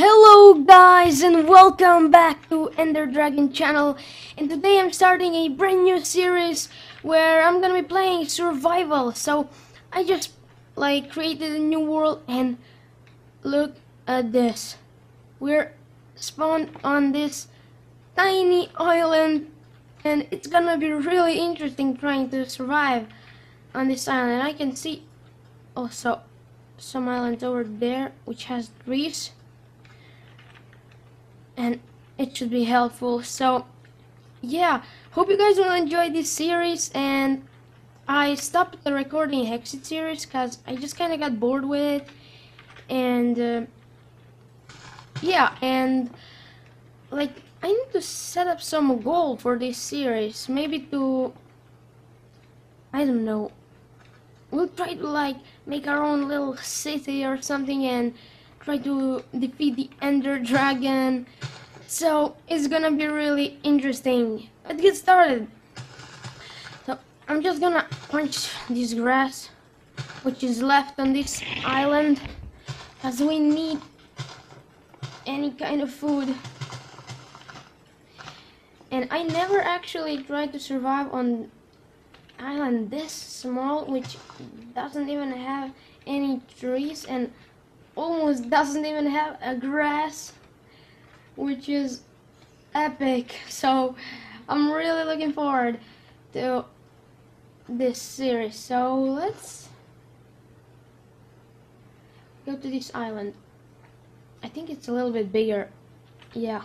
Hello guys and welcome back to Ender Dragon channel. And today I'm starting a brand new series where I'm gonna be playing survival. So I just like created a new world and look at this. We're spawned on this tiny island and it's gonna be really interesting trying to survive on this island. I can see also some islands over there which has trees and it should be helpful. So yeah hope you guys will enjoy this series and I stopped the recording Hexxit series because I just kind of got bored with it and uh, yeah and like I need to set up some goal for this series maybe to I don't know we'll try to like make our own little city or something and try to defeat the ender dragon. So it's gonna be really interesting. Let's get started. So i'm just gonna punch this grass which is left on this island as we need any kind of food. And i never actually tried to survive on island this small which doesn't even have any trees and almost doesn't even have a grass which is epic. So I'm really looking forward to this series. So let's go to this island. I think it's a little bit bigger. Yeah.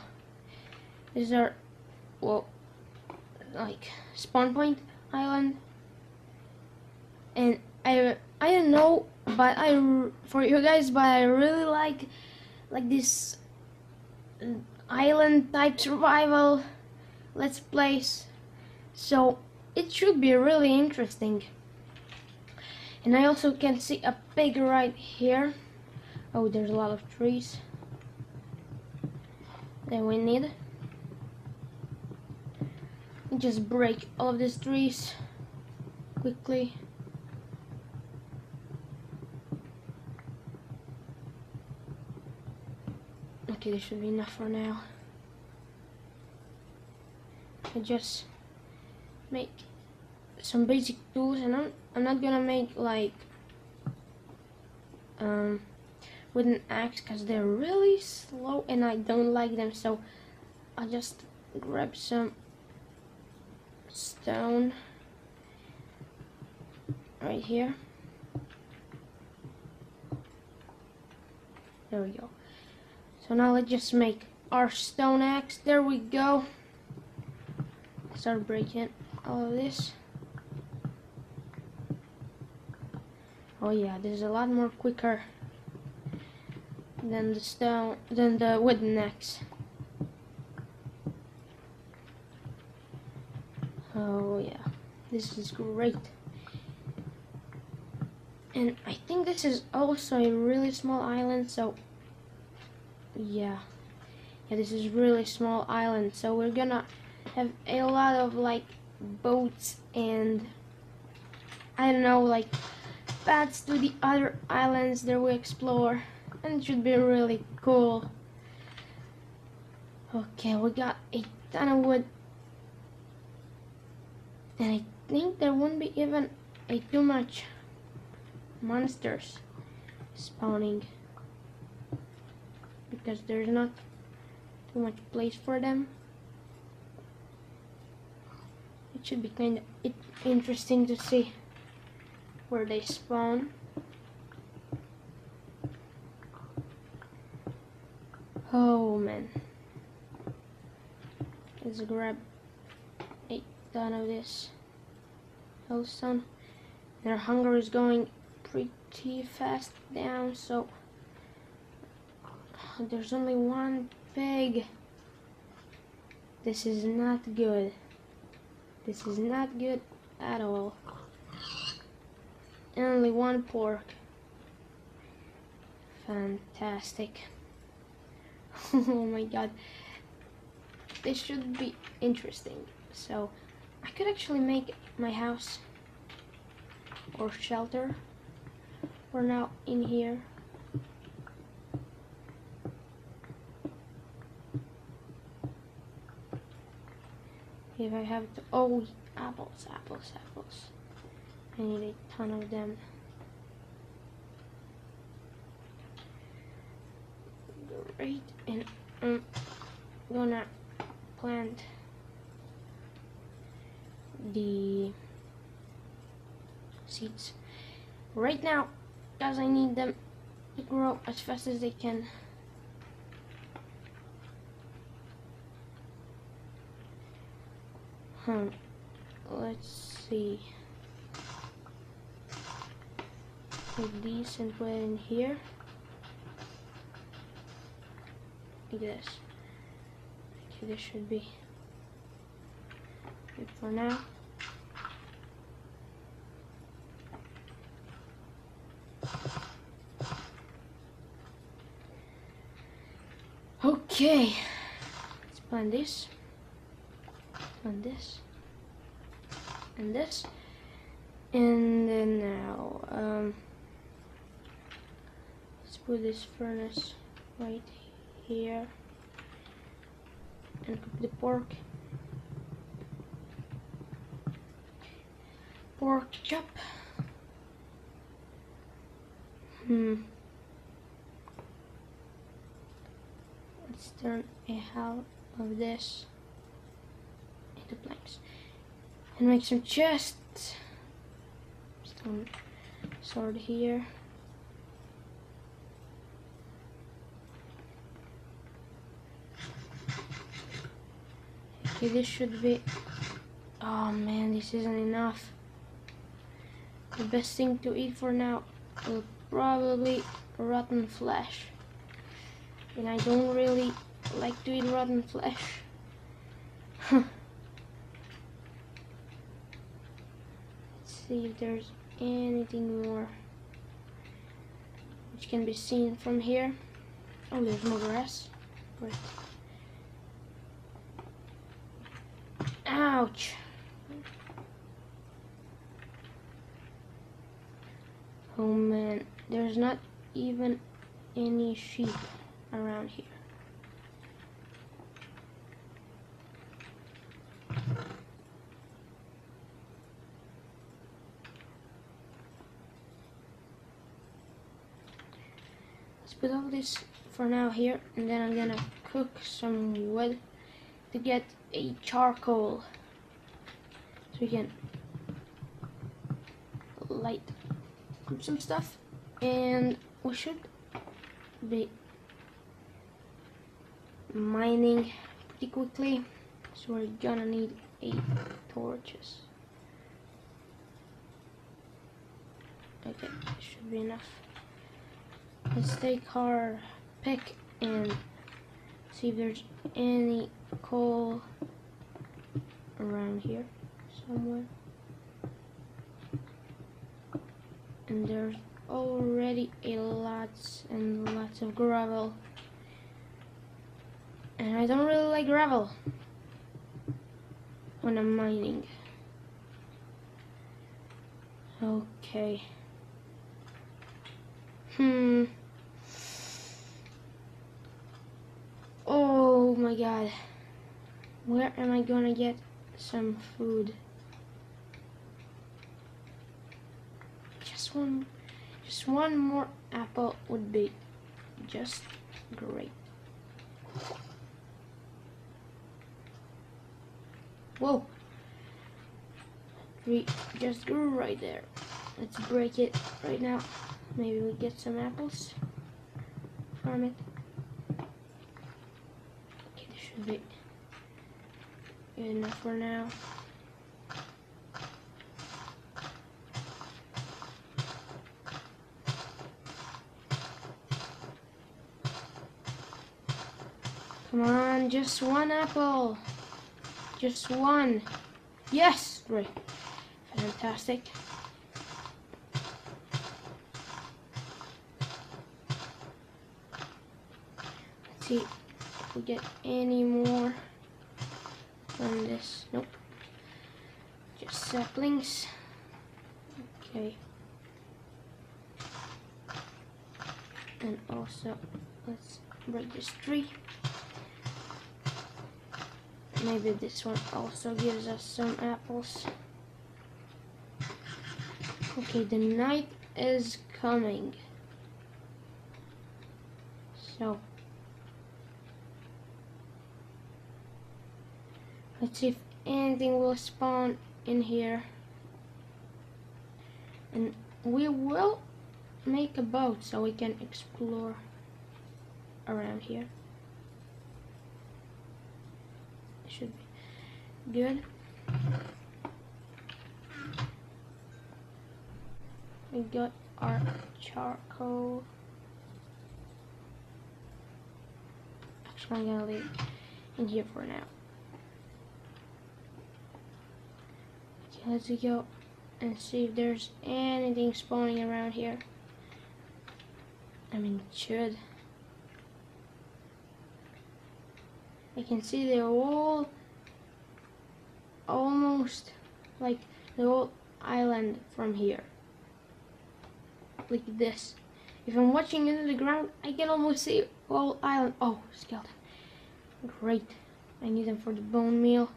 These are well like spawn point island? And I I don't know but I for you guys but I really like like this uh, island type survival let's plays. So it should be really interesting. And I also can see a pig right here. Oh there's a lot of trees that we need. Just break all of these trees quickly This should be enough for now. I just make some basic tools and I'm, I'm not gonna make like um, with an axe because they're really slow and I don't like them so I'll just grab some stone right here there we go so now let's just make our stone axe. There we go. Start breaking all of this. Oh yeah, this is a lot more quicker than the stone than the wooden axe. Oh yeah, this is great. And I think this is also a really small island, so yeah. Yeah this is really small island so we're gonna have a lot of like boats and I don't know like paths to the other islands that we explore and it should be really cool. Okay we got a ton of wood. And I think there won't be even a too much monsters spawning because there's not too much place for them. It should be kind of interesting to see where they spawn. Oh man. Let's grab a ton of this hellstone. Their hunger is going pretty fast down so there's only one pig. This is not good. This is not good at all. Only one pork. Fantastic. oh my god. This should be interesting. So, I could actually make my house or shelter. We're now in here. If I have to. Oh, apples, apples, apples. I need a ton of them. Great, and I'm um, gonna plant the seeds right now because I need them to grow as fast as they can. Hmm. Let's see. Take these and put in here. Like this. Okay, this should be good for now. Okay, let's plan this, plant this, and this, and then now um, let's put this furnace right here and cook the pork. Pork chop. Hmm. Let's turn a half of this into planks and make some chests. Sword here. Okay, this should be. Oh man, this isn't enough. The best thing to eat for now will probably rotten flesh and I don't really like to eat rotten flesh. see if there's anything more which can be seen from here. Oh, there's more grass. Great. Ouch. Oh man, there's not even any sheep around here. Let's put all this for now here and then I'm gonna cook some wood to get a charcoal. So we can light some stuff and we should be mining pretty quickly. So we're gonna need eight torches. Okay should be enough let's take our pick and see if there's any coal around here somewhere and there's already a lots and lots of gravel and I don't really like gravel when I'm mining. Okay. Hmm. Oh my god. Where am I gonna get some food? Just one just one more apple would be just great. Whoa. We just grew right there. Let's break it right now. Maybe we get some apples from it. Be good enough for now. Come on, just one apple. Just one. Yes! Three. Fantastic. Let's see we get any more from this. Nope. Just saplings. Okay. And also, let's break this tree maybe this one also gives us some apples. Okay, the night is coming. So let's see if anything will spawn in here. And we will make a boat so we can explore around here. Should be good. We got our charcoal. Actually, I'm gonna leave in here for now. Let's go and see if there's anything spawning around here. I mean, it should. I can see the whole, almost like the whole island from here. Like this. If I'm watching into the ground, I can almost see whole island. Oh, skeleton. Great. I need them for the bone meal.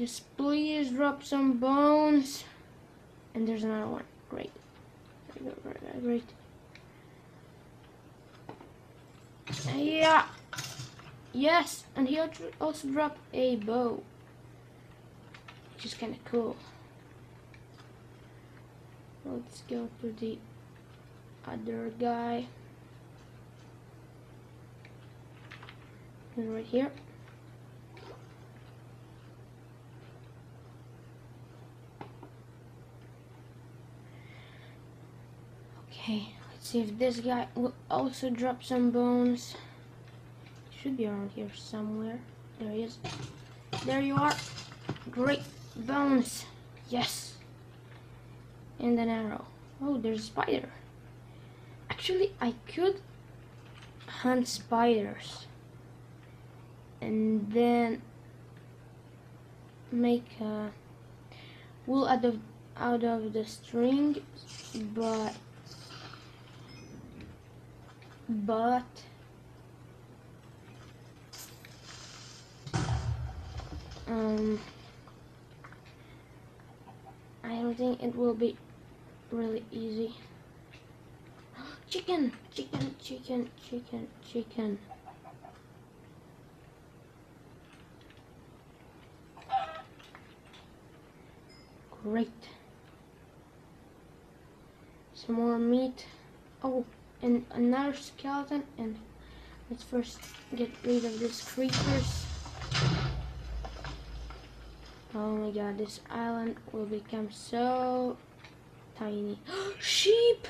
Just please drop some bones. And there's another one. Great. Great. Uh, yeah. Yes, and he also dropped a bow. Which is kind of cool. Let's go to the other guy. And right here. Okay, let's see if this guy will also drop some bones. Should be around here somewhere. There he is. There you are. Great bones. Yes. And an arrow. Oh, there's a spider. Actually, I could hunt spiders. And then make a wool out of out of the string, but but um I don't think it will be really easy. Chicken chicken chicken chicken chicken. Great. Some more meat. Oh and another skeleton and let's first get rid of these creepers oh my god this island will become so tiny. Sheep!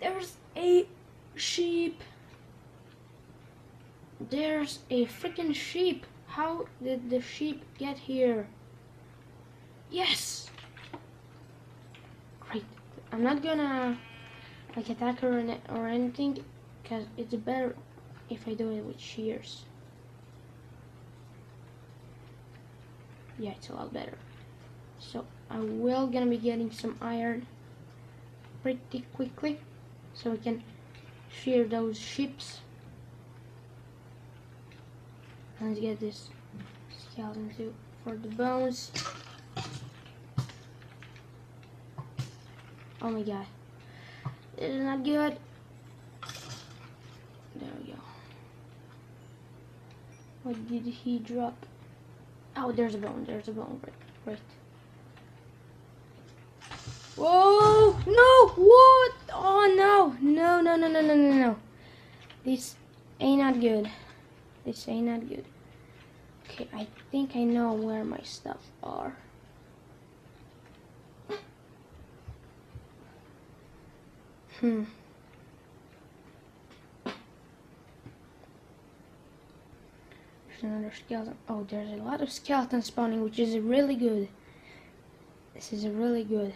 There's a sheep. There's a freaking sheep. How did the sheep get here? Yes! Great. I'm not gonna like attack her or anything because it's better if I do it with shears. Yeah it's a lot better. So I will gonna be getting some iron pretty quickly so we can shear those ships. Let's get this skeleton too for the bones. Oh my god this is not good. There we go. What did he drop? Oh, there's a bone. There's a bone. Right. Right. Whoa! No! What? Oh no! No! No! No! No! No! No! No! This ain't not good. This ain't not good. Okay, I think I know where my stuff are. Hmm. There's another skeleton. Oh, there's a lot of skeletons spawning, which is really good. This is really good.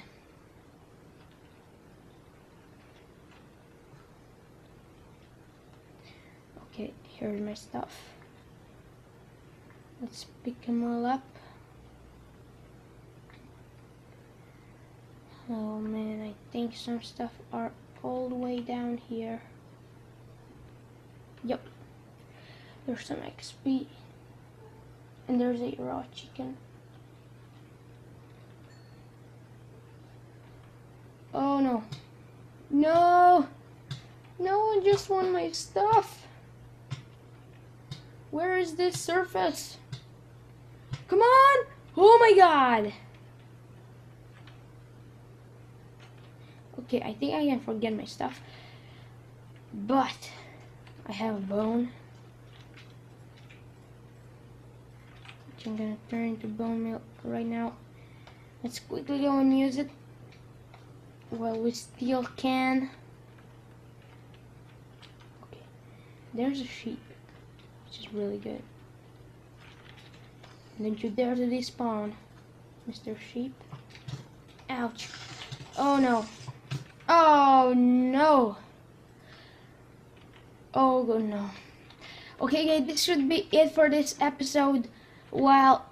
Okay, here's my stuff. Let's pick them all up. Oh man, I think some stuff are all the way down here. Yep. There's some XP. And there's a raw chicken. Oh no. No! No, I just want my stuff. Where is this surface? Come on! Oh my god! Okay, I think I can forget my stuff. But I have a bone. Which I'm gonna turn into bone meal right now. Let's quickly go and use it. While we still can. Okay, there's a sheep, which is really good. Don't you dare to despawn, Mr. Sheep. Ouch. Oh no. Oh no. Oh no. Okay guys, this should be it for this episode. Well,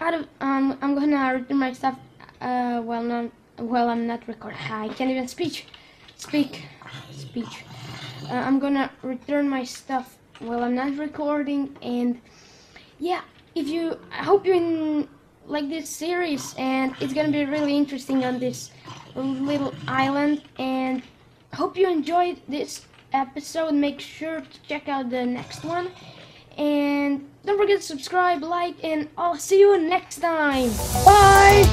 out of, um, I'm gonna return my stuff. Uh, well, not well. I'm not recording. I can't even speak. Speak. Speech. Uh, I'm gonna return my stuff while I'm not recording, and yeah, if you, I hope you in, like this series, and it's gonna be really interesting on this little island, and hope you enjoyed this episode. Make sure to check out the next one, and don't forget to subscribe, like, and I'll see you next time. Bye.